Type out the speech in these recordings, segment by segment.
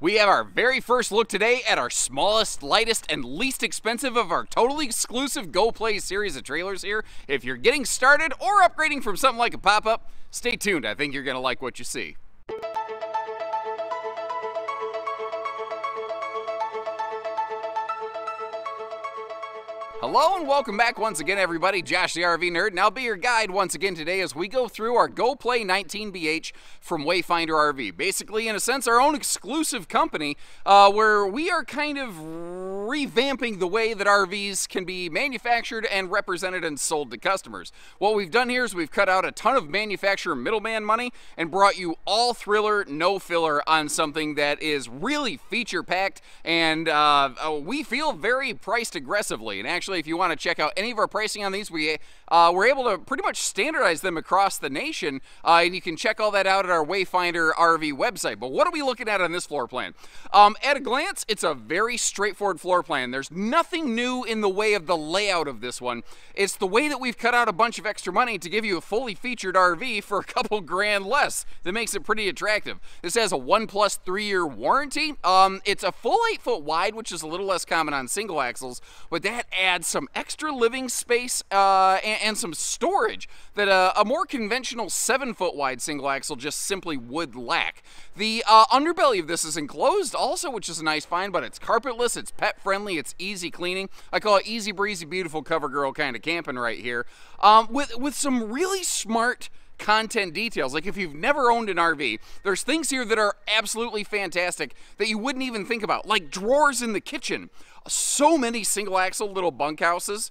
We have our very first look today at our smallest, lightest, and least expensive of our totally exclusive Go Play series of trailers here. If you're getting started or upgrading from something like a pop-up, stay tuned. I think you're going to like what you see. Hello and welcome back once again, everybody. Josh the RV Nerd, and I'll be your guide once again today as we go through our Go Play 19BH from Wayfinder RV. Basically, in a sense, our own exclusive company uh, where we are kind of revamping the way that RVs can be manufactured and represented and sold to customers. What we've done here is we've cut out a ton of manufacturer middleman money and brought you all thriller, no filler on something that is really feature packed and uh, we feel very priced aggressively. And actually, if you want to check out any of our pricing on these, we uh, we're able to pretty much standardize them across the nation, uh, and you can check all that out at our Wayfinder RV website. But what are we looking at on this floor plan? Um, at a glance, it's a very straightforward floor plan. There's nothing new in the way of the layout of this one. It's the way that we've cut out a bunch of extra money to give you a fully featured RV for a couple grand less that makes it pretty attractive. This has a one plus three year warranty. Um, it's a full eight foot wide, which is a little less common on single axles, but that adds some extra living space uh, and, and, some storage that a, more conventional seven foot wide single axle just simply would lack. The uh, underbelly of this is enclosed also, which is a nice find, but it's carpetless, it's pet friendly, it's easy cleaning. I call it easy breezy, beautiful cover girl kind of camping right here. Um, with, with some really smart content details. Like if you've never owned an RV, there's things here that are absolutely fantastic that you wouldn't even think about, like drawers in the kitchen. So many single axle little bunkhouses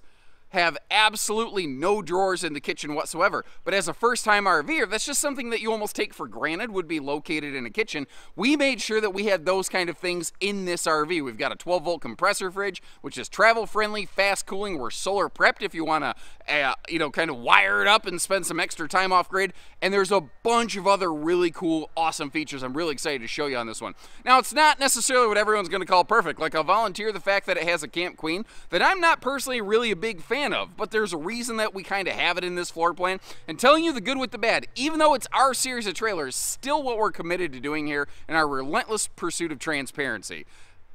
have absolutely no drawers in the kitchen whatsoever. But as a first time RVer, that's just something that you almost take for granted would be located in a kitchen. We made sure that we had those kind of things in this RV. We've got a 12 volt compressor fridge, which is travel friendly, fast cooling. We're solar prepped if you want to, uh, you know, kind of wire it up and spend some extra time off grid. And there's a bunch of other really cool, awesome features I'm really excited to show you on this one. Now, it's not necessarily what everyone's going to call perfect. Like, I'll volunteer the fact that it has a Camp Queen that I'm not personally really a big fan fan of, but there's a reason that we kind of have it in this floor plan. And telling you the good with the bad, even though it's our series of trailers, still what we're committed to doing here in our relentless pursuit of transparency.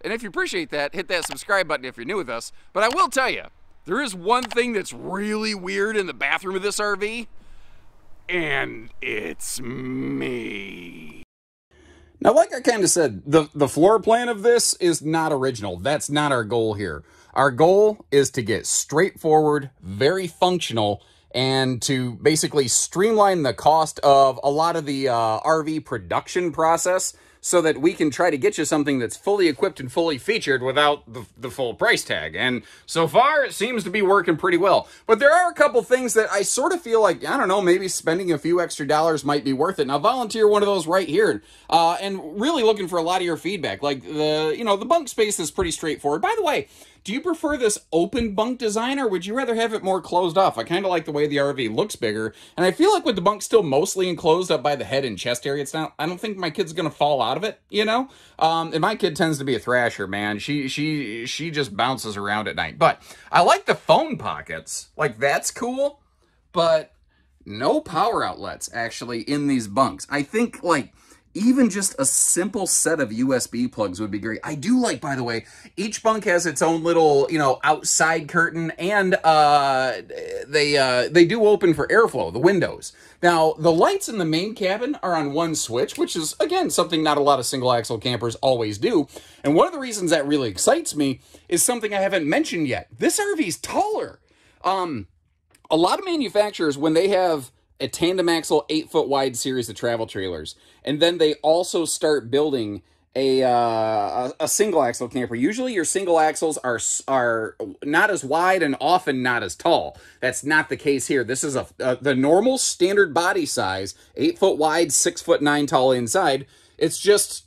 And if you appreciate that, hit that subscribe button if you're new with us. But I will tell you, there is one thing that's really weird in the bathroom of this RV, and it's me. Now, like I kind of said, the, the floor plan of this is not original. That's not our goal here. Our goal is to get straightforward, very functional, and to basically streamline the cost of a lot of the uh, RV production process so that we can try to get you something that's fully equipped and fully featured without the, the full price tag. And so far, it seems to be working pretty well. But there are a couple things that I sort of feel like, I don't know, maybe spending a few extra dollars might be worth it. Now, volunteer one of those right here. Uh, and really looking for a lot of your feedback. Like, the you know, the bunk space is pretty straightforward. By the way, do you prefer this open bunk design or would you rather have it more closed off? I kind of like the way the RV looks bigger. And I feel like with the bunk still mostly enclosed up by the head and chest area, it's not, I don't think my kid's going to fall out of it, you know? Um, and my kid tends to be a thrasher, man. She, she, she just bounces around at night. But I like the phone pockets. Like that's cool. But no power outlets actually in these bunks. I think like even just a simple set of USB plugs would be great. I do like, by the way, each bunk has its own little, you know, outside curtain, and uh, they uh, they do open for airflow, the windows. Now, the lights in the main cabin are on one switch, which is, again, something not a lot of single-axle campers always do. And one of the reasons that really excites me is something I haven't mentioned yet. This RV's taller. Um, a lot of manufacturers, when they have a tandem axle, eight foot wide series of travel trailers. And then they also start building a, uh, a, single axle camper. Usually your single axles are are not as wide and often not as tall. That's not the case here. This is a, a the normal standard body size, eight foot wide, six foot nine tall inside. It's just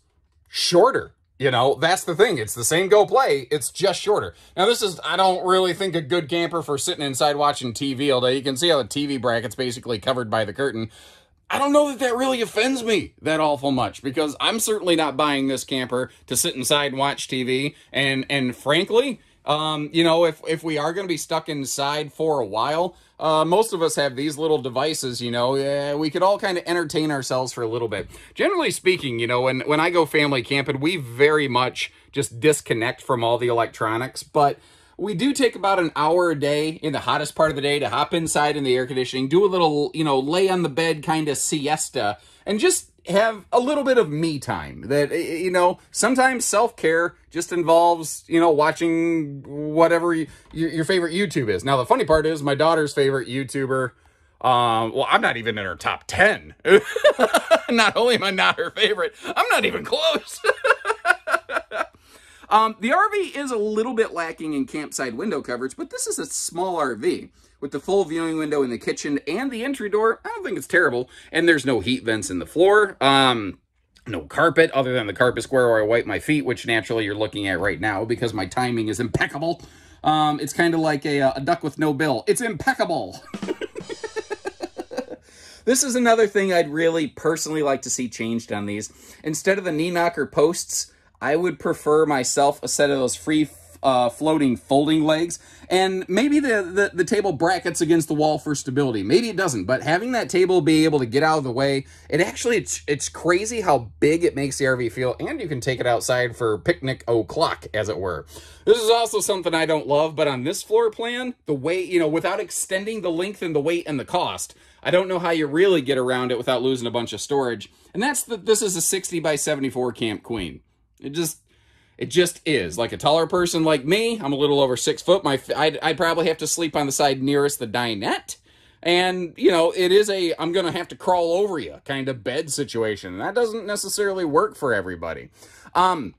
shorter. You know, that's the thing. It's the same Go Play. It's just shorter. Now, this is, I don't really think a good camper for sitting inside watching TV all day. You can see how the TV bracket's basically covered by the curtain. I don't know that that really offends me that awful much because I'm certainly not buying this camper to sit inside and watch TV. And, and frankly, um, you know, if, if we are going to be stuck inside for a while, uh, most of us have these little devices, you know, we could all kind of entertain ourselves for a little bit. Generally speaking, you know, when, when I go family camping, we very much just disconnect from all the electronics, but we do take about an hour a day in the hottest part of the day to hop inside in the air conditioning, do a little, you know, lay on the bed kind of siesta, and just have a little bit of me time that you know sometimes self-care just involves you know watching whatever you, your favorite youtube is. Now the funny part is my daughter's favorite youtuber um well i'm not even in her top 10 not only am i not her favorite i'm not even close um the rv is a little bit lacking in campsite window coverage but this is a small rv with the full viewing window in the kitchen and the entry door. I don't think it's terrible. And there's no heat vents in the floor. Um, no carpet other than the carpet square where I wipe my feet, which naturally you're looking at right now because my timing is impeccable. Um, it's kind of like a, a duck with no bill. It's impeccable. this is another thing I'd really personally like to see changed on these. Instead of the knee knocker posts, I would prefer myself a set of those free uh, floating folding legs. And maybe the, the, the, table brackets against the wall for stability. Maybe it doesn't, but having that table be able to get out of the way, it actually, it's, it's crazy how big it makes the RV feel, and you can take it outside for picnic o'clock, as it were. This is also something I don't love, but on this floor plan, the weight, you know, without extending the length and the weight and the cost, I don't know how you really get around it without losing a bunch of storage. And that's the, this is a 60 by 74 Camp Queen. It just, it just is. Like a taller person like me, I'm a little over six foot. My I'd, I'd probably have to sleep on the side nearest the dinette. And, you know, it is a I'm going to have to crawl over you kind of bed situation. And that doesn't necessarily work for everybody. Um,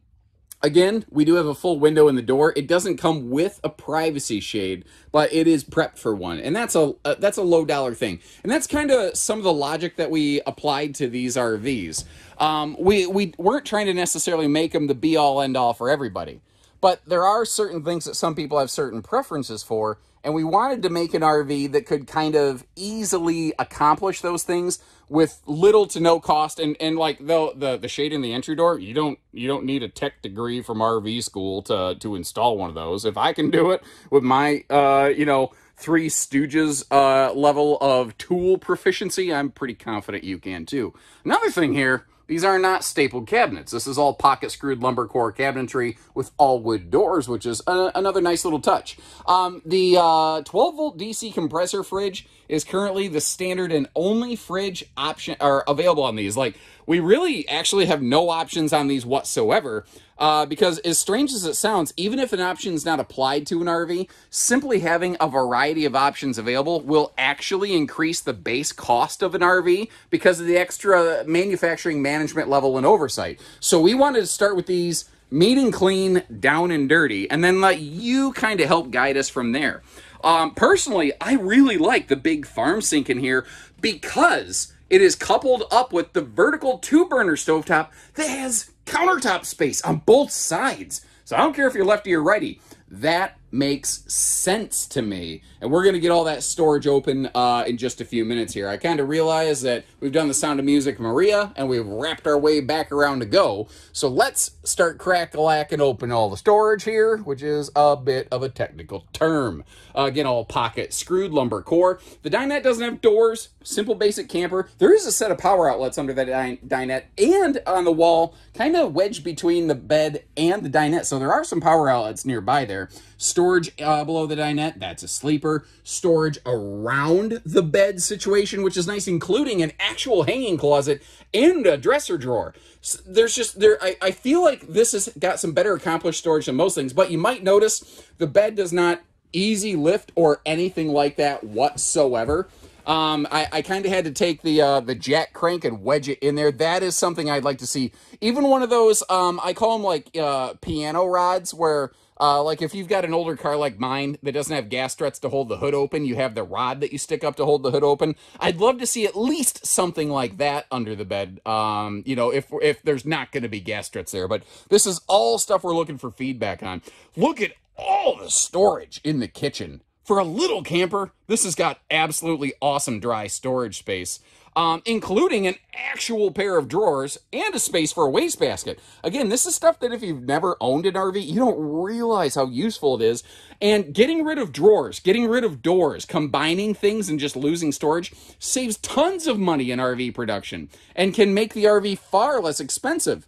Again, we do have a full window in the door. It doesn't come with a privacy shade, but it is prepped for one. And that's a, that's a low dollar thing. And that's kind of some of the logic that we applied to these RVs. Um, we, we weren't trying to necessarily make them the be-all, end-all for everybody. But there are certain things that some people have certain preferences for, and we wanted to make an RV that could kind of easily accomplish those things with little to no cost. And, and like the, the, the shade in the entry door, you don't, you don't need a tech degree from RV school to, to install one of those. If I can do it with my, uh, you know, Three Stooges uh, level of tool proficiency, I'm pretty confident you can too. Another thing here, these are not stapled cabinets. This is all pocket screwed lumber core cabinetry with all wood doors, which is a, another nice little touch. Um, the 12 uh, volt DC compressor fridge is currently the standard and only fridge option are available on these. Like we really actually have no options on these whatsoever. Uh, because as strange as it sounds, even if an option is not applied to an RV, simply having a variety of options available will actually increase the base cost of an RV because of the extra manufacturing management level and oversight. So we wanted to start with these meet and clean, down and dirty, and then let you kind of help guide us from there. Um, personally, I really like the big farm sink in here because it is coupled up with the vertical two-burner stovetop that has countertop space on both sides. So I don't care if you're lefty or righty. That makes sense to me. And we're going to get all that storage open uh, in just a few minutes here. I kind of realize that we've done the Sound of Music Maria and we've wrapped our way back around to go. So let's start crack-a-lacking open all the storage here, which is a bit of a technical term. Uh, again, all pocket screwed lumber core. The dinette doesn't have doors. Simple basic camper. There is a set of power outlets under that din dinette and on the wall, kind of wedged between the bed and the dinette. So there are some power outlets nearby there. Storage uh, below the dinette, that's a sleeper. Storage around the bed situation, which is nice, including an actual hanging closet and a dresser drawer. So there's just, there. I, I feel like this has got some better accomplished storage than most things, but you might notice the bed does not easy lift or anything like that whatsoever. Um, I, I kind of had to take the uh, the jack crank and wedge it in there. That is something I'd like to see. Even one of those, um, I call them like uh, piano rods, where uh, like if you've got an older car like mine that doesn't have gas struts to hold the hood open, you have the rod that you stick up to hold the hood open. I'd love to see at least something like that under the bed. Um, you know, if if there's not going to be gas struts there, but this is all stuff we're looking for feedback on. Look at all the storage in the kitchen. For a little camper, this has got absolutely awesome dry storage space. Um, including an actual pair of drawers and a space for a wastebasket. Again, this is stuff that if you've never owned an RV, you don't realize how useful it is. And getting rid of drawers, getting rid of doors, combining things and just losing storage saves tons of money in RV production and can make the RV far less expensive.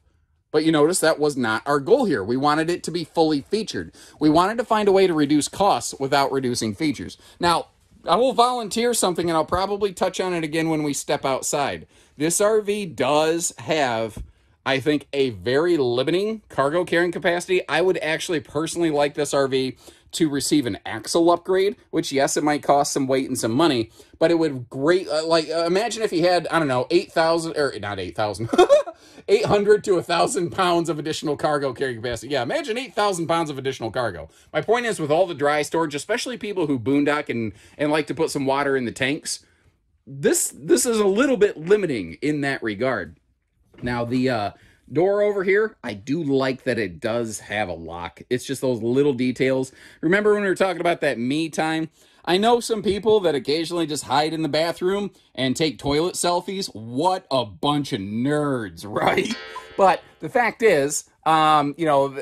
But you notice that was not our goal here. We wanted it to be fully featured. We wanted to find a way to reduce costs without reducing features. Now, I will volunteer something and I'll probably touch on it again when we step outside. This RV does have, I think, a very limiting cargo carrying capacity. I would actually personally like this RV to receive an axle upgrade, which yes, it might cost some weight and some money, but it would great, uh, like, uh, imagine if he had, I don't know, 8,000, or not 8,000, 800 to 1,000 pounds of additional cargo carrying capacity. Yeah, imagine 8,000 pounds of additional cargo. My point is, with all the dry storage, especially people who boondock and, and like to put some water in the tanks, this this is a little bit limiting in that regard. Now, the uh, door over here, I do like that it does have a lock. It's just those little details. Remember when we were talking about that me time? I know some people that occasionally just hide in the bathroom and take toilet selfies. What a bunch of nerds, right? But the fact is, um, you know,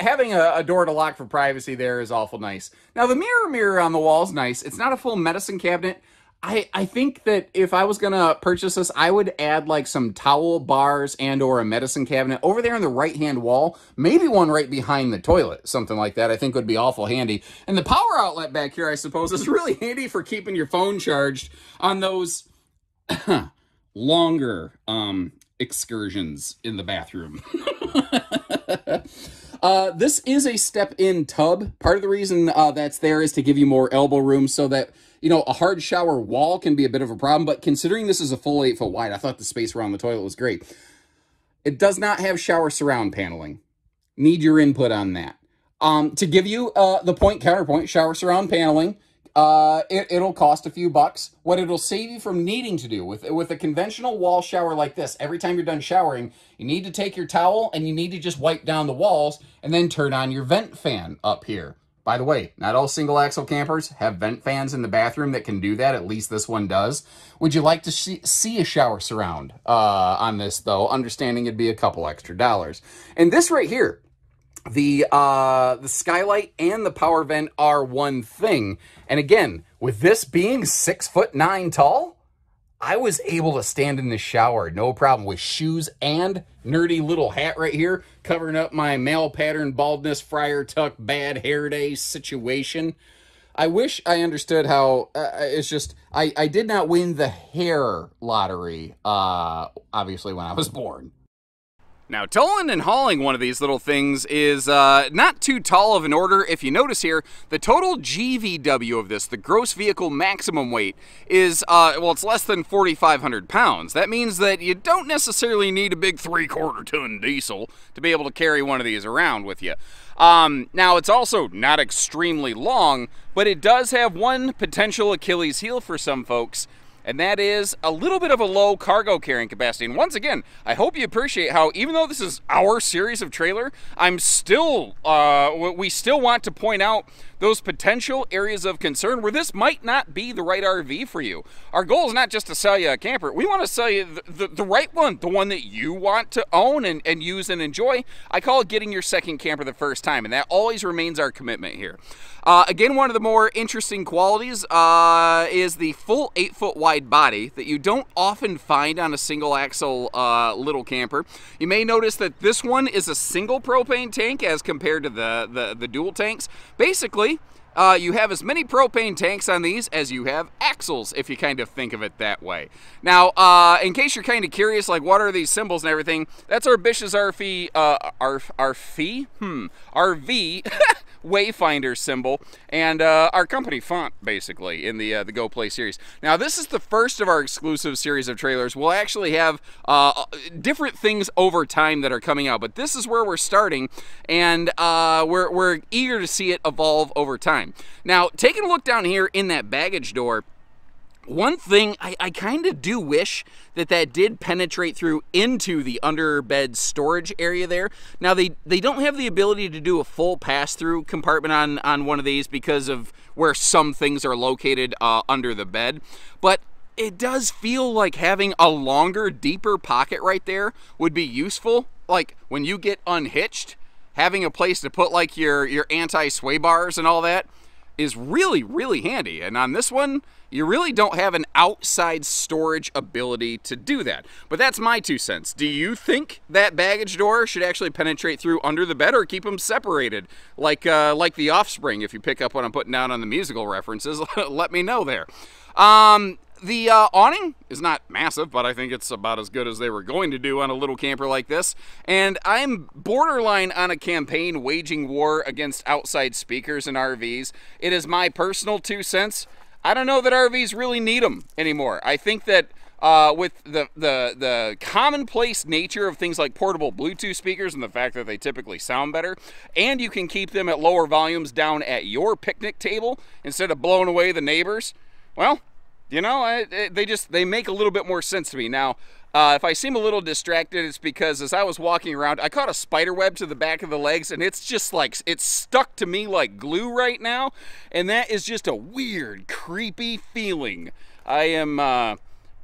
having a, a, door to lock for privacy there is awful nice. Now, the mirror mirror on the wall is nice. It's not a full medicine cabinet, I, I think that if I was gonna purchase this, I would add like some towel bars and or a medicine cabinet over there on the right hand wall. Maybe one right behind the toilet, something like that. I think would be awful handy. And the power outlet back here, I suppose, is really handy for keeping your phone charged on those longer um, excursions in the bathroom. uh, this is a step-in tub. Part of the reason uh, that's there is to give you more elbow room so that you know, a hard shower wall can be a bit of a problem, but considering this is a full 8 foot wide, I thought the space around the toilet was great. It does not have shower surround paneling. Need your input on that. Um, to give you uh, the point counterpoint, shower surround paneling, uh, it, it'll cost a few bucks. What it'll save you from needing to do with, with a conventional wall shower like this, every time you're done showering, you need to take your towel and you need to just wipe down the walls and then turn on your vent fan up here. By the way, not all single axle campers have vent fans in the bathroom that can do that. At least this one does. Would you like to see a shower surround uh, on this, though? Understanding it'd be a couple extra dollars. And this right here, the uh, the skylight and the power vent are one thing. And again, with this being six foot nine tall, I was able to stand in the shower, no problem, with shoes and nerdy little hat right here, covering up my male pattern baldness, friar tuck, bad hair day situation. I wish I understood how, uh, it's just, I, I did not win the hair lottery, uh, obviously, when I was born. Now, towing and hauling one of these little things is uh, not too tall of an order. If you notice here, the total GVW of this, the gross vehicle maximum weight, is, uh, well, it's less than 4,500 pounds. That means that you don't necessarily need a big three-quarter ton diesel to be able to carry one of these around with you. Um, now, it's also not extremely long, but it does have one potential Achilles heel for some folks, and that is a little bit of a low cargo carrying capacity. And once again, I hope you appreciate how, even though this is our series of trailer, I'm still, uh, we still want to point out those potential areas of concern where this might not be the right RV for you. Our goal is not just to sell you a camper. We want to sell you the, the, the right one, the one that you want to own and, and use and enjoy. I call it getting your second camper the first time, and that always remains our commitment here. Uh, again, one of the more interesting qualities uh, is the full 8 foot wide body that you don't often find on a single axle uh, little camper. You may notice that this one is a single propane tank as compared to the, the, the dual tanks. Basically, uh, you have as many propane tanks on these as you have axles, if you kind of think of it that way. Now, uh, in case you're kind of curious, like what are these symbols and everything, that's our Bish's RV, uh, our? Hmm, RV Wayfinder symbol and uh, our company font, basically, in the uh, the Go Play series. Now, this is the first of our exclusive series of trailers. We'll actually have uh, different things over time that are coming out, but this is where we're starting, and uh, we're, we're eager to see it evolve over time. Now, taking a look down here in that baggage door, one thing I, I kind of do wish that that did penetrate through into the underbed storage area there. Now they they don't have the ability to do a full pass-through compartment on on one of these because of where some things are located uh, under the bed, but it does feel like having a longer, deeper pocket right there would be useful. Like when you get unhitched, having a place to put like your your anti-sway bars and all that is really really handy. And on this one, you really don't have an outside storage ability to do that. But that's my two cents. Do you think that baggage door should actually penetrate through under the bed or keep them separated? Like, uh, like the Offspring, if you pick up what I'm putting down on the musical references, let me know there. Um, the uh, awning is not massive, but I think it's about as good as they were going to do on a little camper like this. And I'm borderline on a campaign waging war against outside speakers and RVs. It is my personal two cents. I don't know that RVs really need them anymore. I think that uh, with the, the, the commonplace nature of things like portable Bluetooth speakers and the fact that they typically sound better, and you can keep them at lower volumes down at your picnic table instead of blowing away the neighbors, well, you know, I, they just they make a little bit more sense to me now. Uh, if I seem a little distracted, it's because as I was walking around, I caught a spider web to the back of the legs, and it's just like, it's stuck to me like glue right now. And that is just a weird, creepy feeling. I am, uh,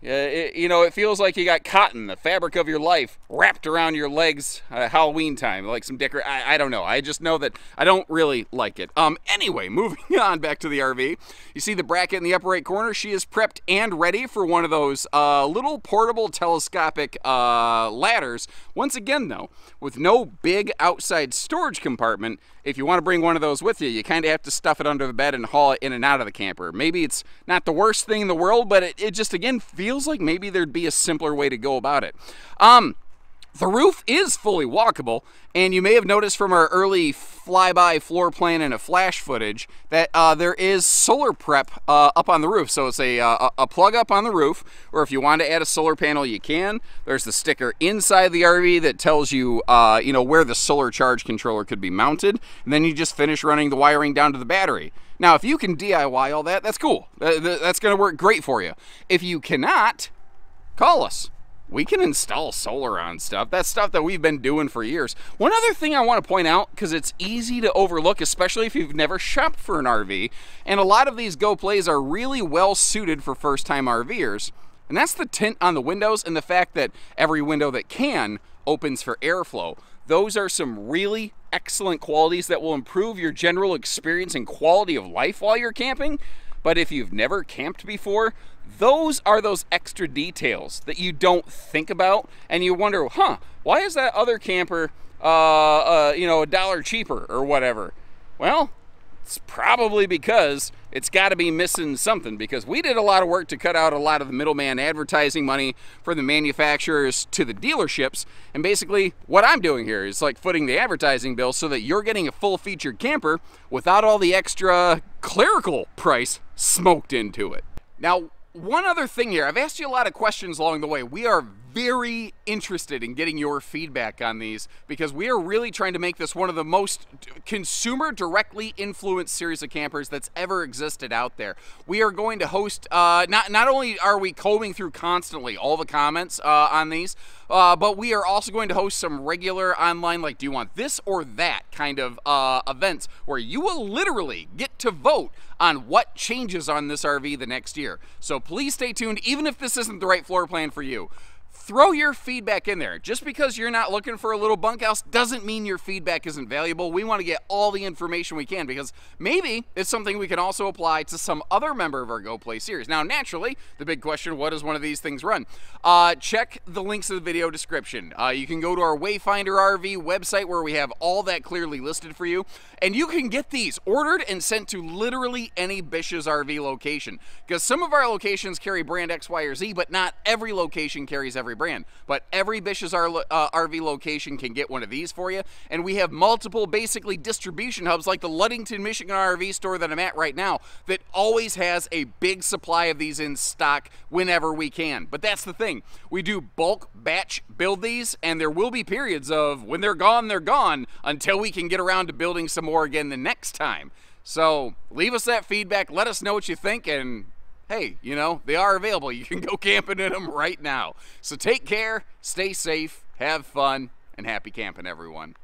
it, you know, it feels like you got cotton, the fabric of your life, wrapped around your legs uh, Halloween time, like some decor. I, I, don't know. I just know that I don't really like it. Um, anyway, moving on back to the RV. You see the bracket in the upper right corner. She is prepped and ready for one of those uh, little portable telescopic uh, ladders. Once again, though, with no big outside storage compartment, if you want to bring one of those with you, you kind of have to stuff it under the bed and haul it in and out of the camper. Maybe it's not the worst thing in the world, but it, it just, again, feels like maybe there'd be a simpler way to go about it. Um, the roof is fully walkable, and you may have noticed from our early flyby floor plan and a flash footage that uh, there is solar prep uh, up on the roof. So it's a, uh, a plug up on the roof, or if you want to add a solar panel, you can. There's the sticker inside the RV that tells you, uh, you know, where the solar charge controller could be mounted, and then you just finish running the wiring down to the battery. Now, if you can DIY all that, that's cool. That's going to work great for you. If you cannot, call us we can install solar on stuff. That's stuff that we've been doing for years. One other thing I want to point out, because it's easy to overlook, especially if you've never shopped for an RV, and a lot of these Go Plays are really well suited for first-time RVers, and that's the tint on the windows and the fact that every window that can opens for airflow. Those are some really excellent qualities that will improve your general experience and quality of life while you're camping. But if you've never camped before, those are those extra details that you don't think about and you wonder, huh, why is that other camper, uh, uh, you know, a dollar cheaper or whatever? Well, it's probably because it's got to be missing something because we did a lot of work to cut out a lot of the middleman advertising money for the manufacturers to the dealerships. And basically, what I'm doing here is like footing the advertising bill so that you're getting a full featured camper without all the extra clerical price smoked into it. Now, one other thing here. I've asked you a lot of questions along the way. We are very interested in getting your feedback on these because we are really trying to make this one of the most consumer directly influenced series of campers that's ever existed out there. We are going to host, uh, not, not only are we combing through constantly all the comments uh, on these, uh, but we are also going to host some regular online, like, do you want this or that kind of uh, events where you will literally get to vote on what changes on this RV the next year. So please stay tuned, even if this isn't the right floor plan for you throw your feedback in there. Just because you're not looking for a little bunkhouse doesn't mean your feedback isn't valuable. We want to get all the information we can because maybe it's something we can also apply to some other member of our Go Play series. Now, naturally, the big question, what does one of these things run? Uh, check the links in the video description. Uh, you can go to our Wayfinder RV website where we have all that clearly listed for you. And you can get these ordered and sent to literally any Bish's RV location. Because some of our locations carry brand X, Y, or Z, but not every location carries every every brand. But every Bish's uh, RV location can get one of these for you. And we have multiple basically distribution hubs like the Ludington, Michigan RV store that I'm at right now that always has a big supply of these in stock whenever we can. But that's the thing. We do bulk batch build these and there will be periods of when they're gone, they're gone until we can get around to building some more again the next time. So leave us that feedback. Let us know what you think and hey, you know, they are available. You can go camping in them right now. So take care, stay safe, have fun, and happy camping, everyone.